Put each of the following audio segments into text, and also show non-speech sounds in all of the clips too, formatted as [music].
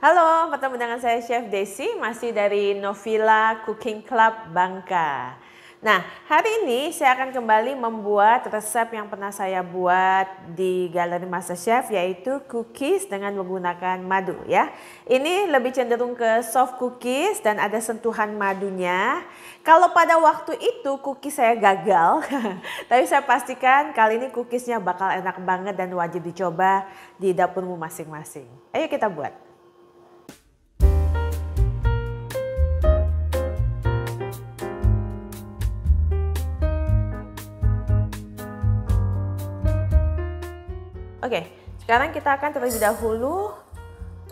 Halo, bertemu dengan saya Chef Desi, masih dari Novilla Cooking Club Bangka. Nah, hari ini saya akan kembali membuat resep yang pernah saya buat di Galeri Master Chef, yaitu cookies dengan menggunakan madu ya. Ini lebih cenderung ke soft cookies dan ada sentuhan madunya. Kalau pada waktu itu cookies saya gagal, [laughs] tapi saya pastikan kali ini cookiesnya bakal enak banget dan wajib dicoba di dapurmu masing-masing. Ayo kita buat. Oke, sekarang kita akan terlebih dahulu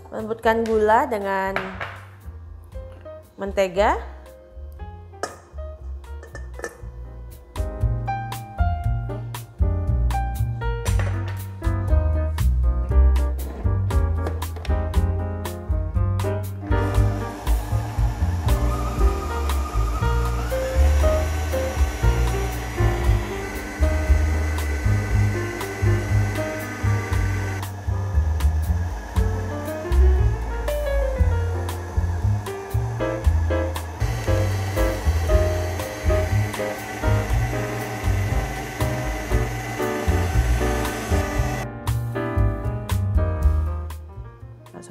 melembutkan gula dengan mentega.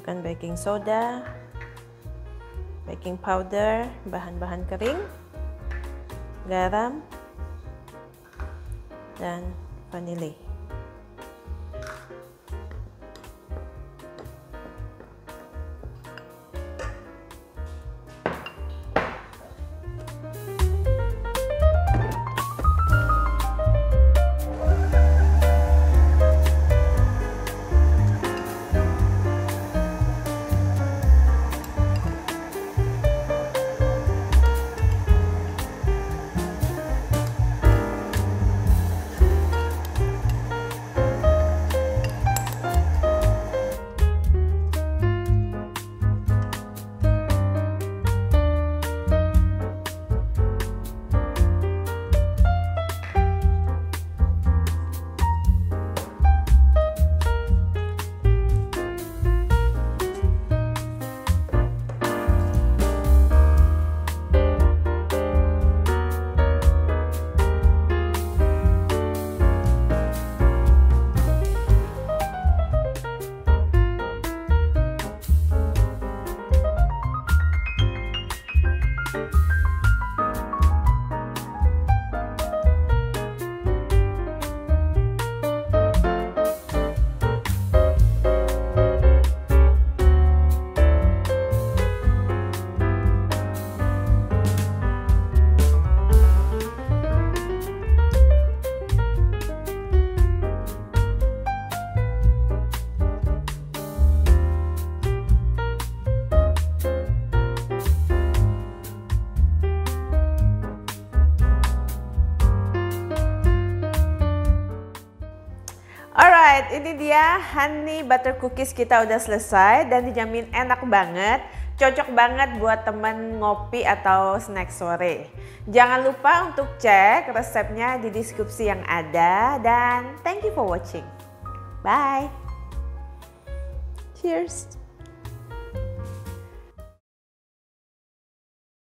Masukkan baking soda, baking powder, bahan-bahan kering, garam, dan vanili. Ini dia honey butter cookies kita udah selesai dan dijamin enak banget. Cocok banget buat temen ngopi atau snack sore. Jangan lupa untuk cek resepnya di deskripsi yang ada dan thank you for watching. Bye. Cheers.